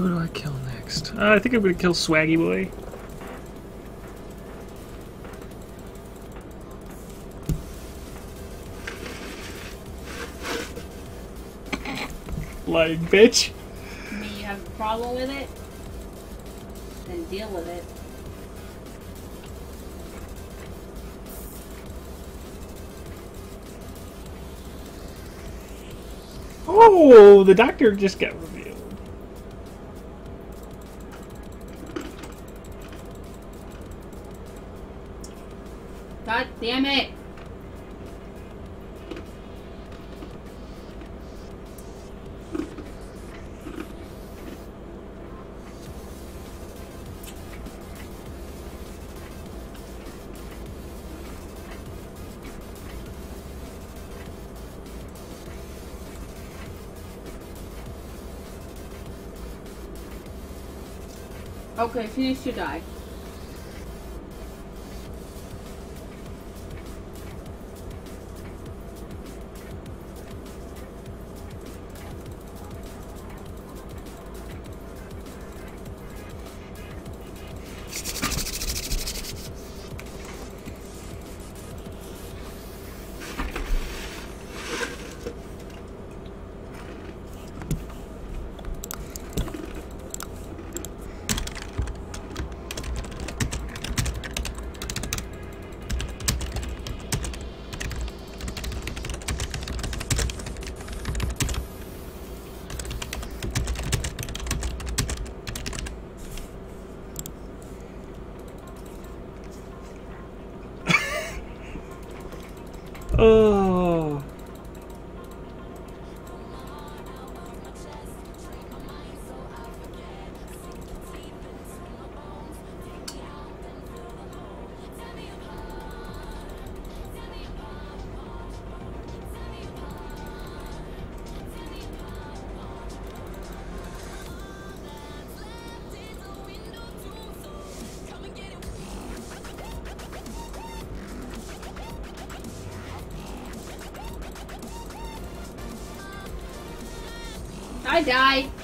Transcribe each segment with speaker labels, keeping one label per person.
Speaker 1: Who do I kill next? Uh, I think I'm gonna kill Swaggy Boy. Lying bitch.
Speaker 2: I mean, you have a problem with it? Then deal with it.
Speaker 1: Oh, the doctor just got revealed.
Speaker 2: Damn it! Okay, finish your die.
Speaker 1: Oh.
Speaker 2: I die.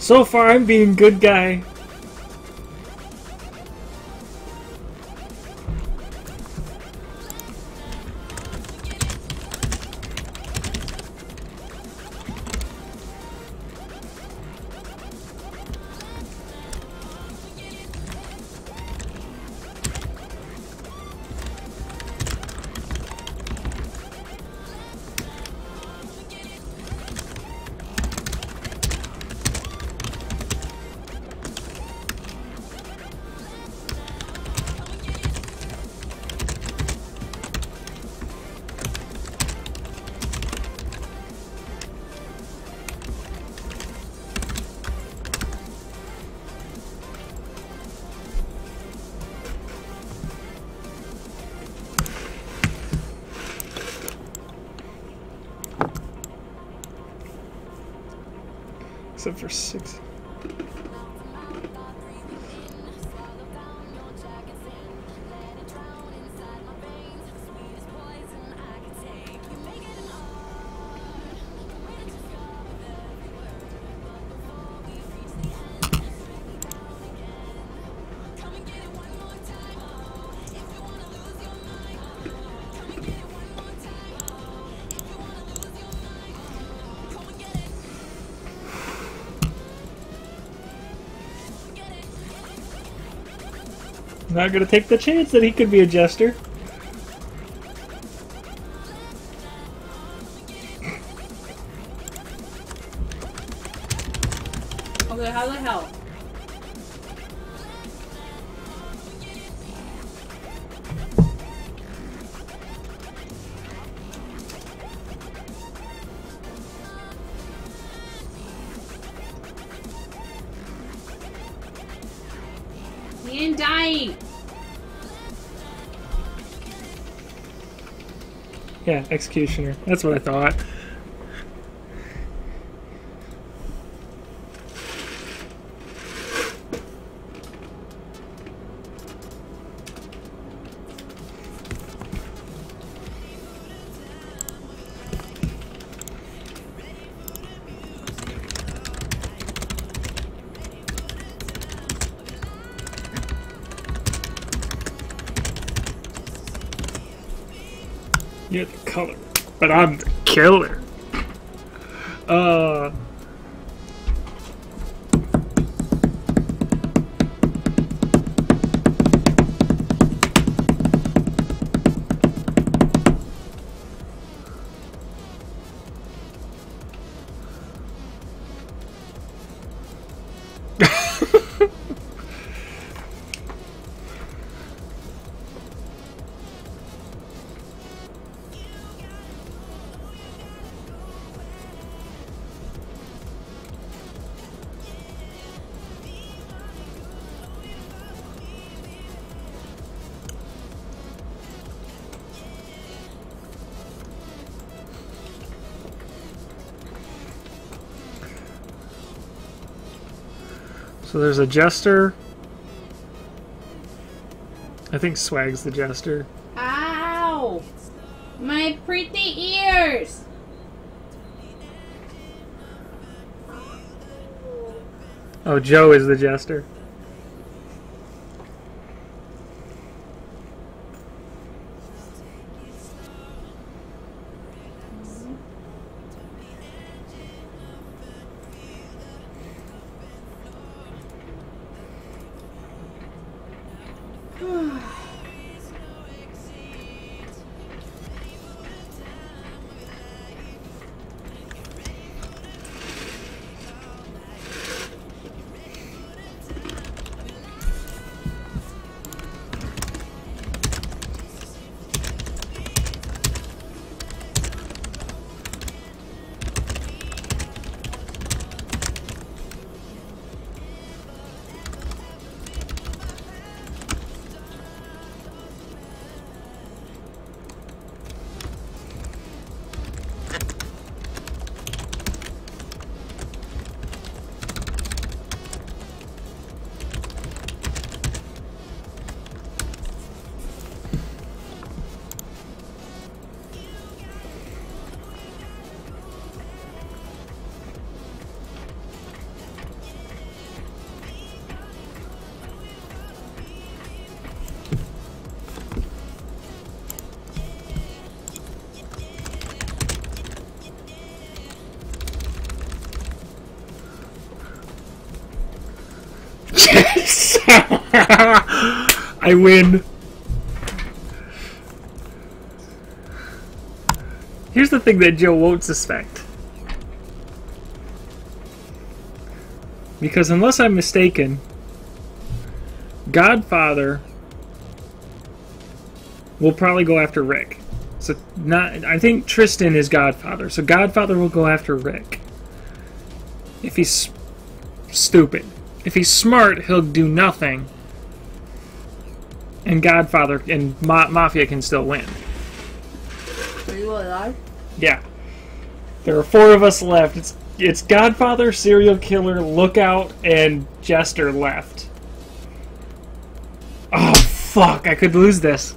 Speaker 1: So far, I'm being good guy. Except for six. Not gonna take the chance that he could be a jester.
Speaker 2: He.
Speaker 1: Yeah, executioner. That's what I thought. Color, but I'm the killer. Uh. So there's a jester. I think Swag's the jester.
Speaker 2: Ow! My pretty ears!
Speaker 1: Oh, Joe is the jester. Yes! I win. Here's the thing that Joe won't suspect. Because unless I'm mistaken, Godfather will probably go after Rick. So not I think Tristan is Godfather. So Godfather will go after Rick. If he's stupid. If he's smart, he'll do nothing. And Godfather and Ma- Mafia can still win.
Speaker 2: Are you alive?
Speaker 1: Yeah. There are four of us left. It's it's Godfather, Serial Killer, Lookout, and Jester left. Oh fuck! I could lose this.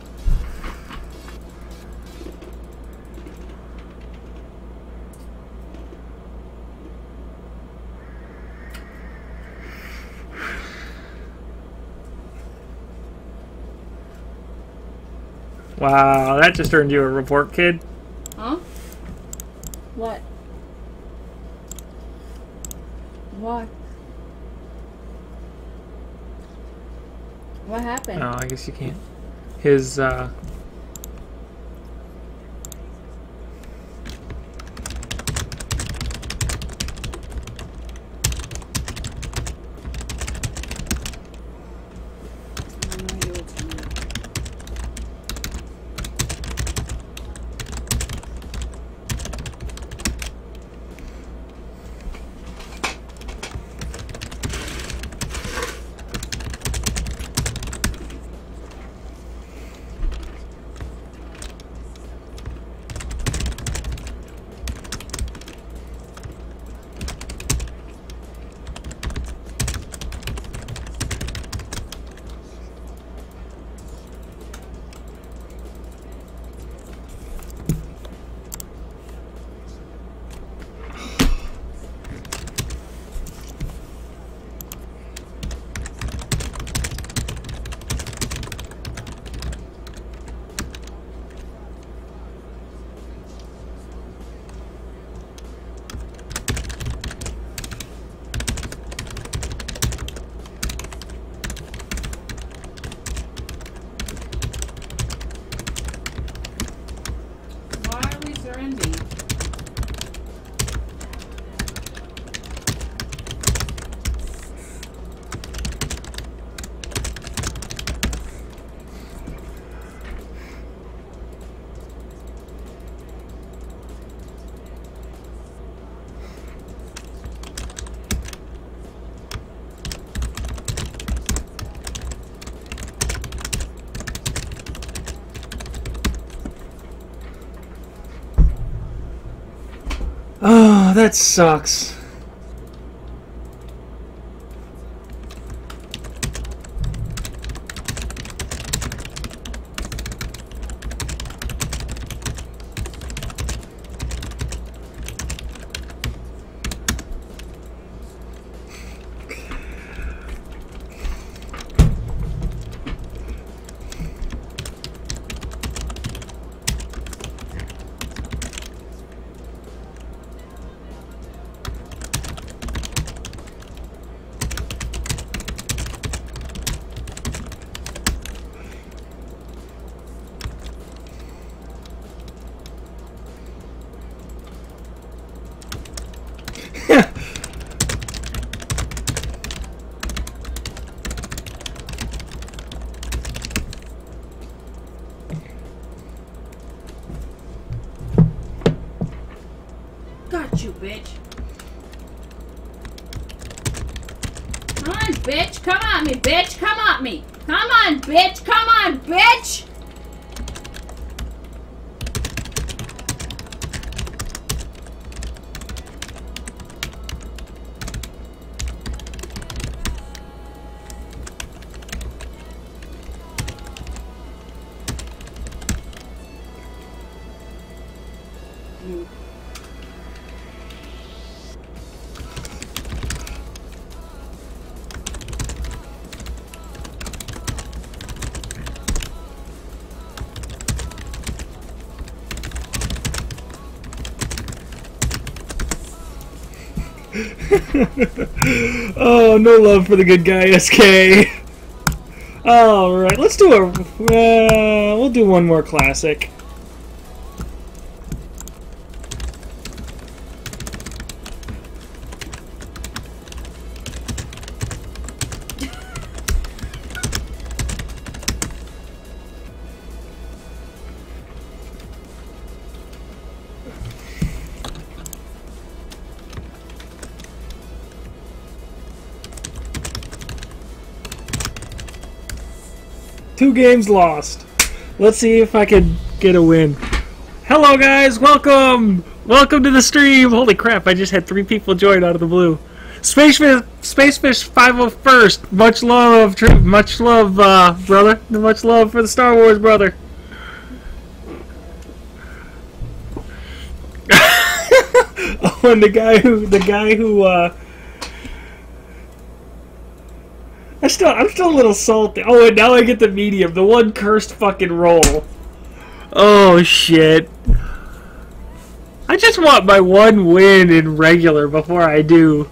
Speaker 1: Wow, that just turned you a report kid.
Speaker 2: Huh? What? What? What happened?
Speaker 1: Oh, I guess you can't. His, uh. That sucks.
Speaker 2: Got you, bitch. Come on, bitch. Come on me, bitch. Come on me. Come on, bitch. Come on, bitch. Mm.
Speaker 1: oh, no love for the good guy, SK. Alright, let's do a... Uh, we'll do one more classic. Two games lost. Let's see if I can get a win. Hello, guys. Welcome. Welcome to the stream. Holy crap! I just had three people join out of the blue. Spacefish, Spacefish 501st. Much love, much love, uh, brother. Much love for the Star Wars brother. oh, and the guy who, the guy who, uh, I still, I'm still a little salty. Oh, and now I get the medium, the one cursed fucking role. Oh shit! I just want my one win in regular before I do.